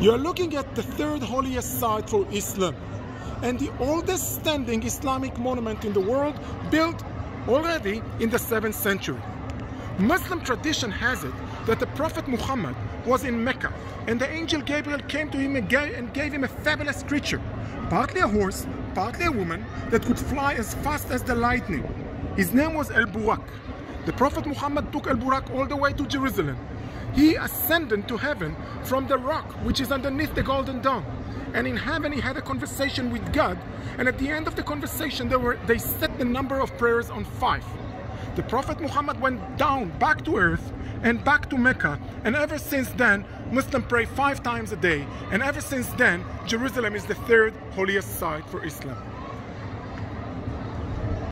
You're looking at the third holiest site for Islam and the oldest standing Islamic monument in the world built already in the 7th century. Muslim tradition has it that the Prophet Muhammad was in Mecca and the angel Gabriel came to him again and gave him a fabulous creature, partly a horse, partly a woman that could fly as fast as the lightning. His name was Al Burak. The Prophet Muhammad took Al Burak all the way to Jerusalem. He ascended to heaven from the rock which is underneath the Golden Dome. And in heaven he had a conversation with God. And at the end of the conversation they, were, they set the number of prayers on five. The Prophet Muhammad went down back to earth and back to Mecca. And ever since then, Muslims pray five times a day. And ever since then, Jerusalem is the third holiest site for Islam.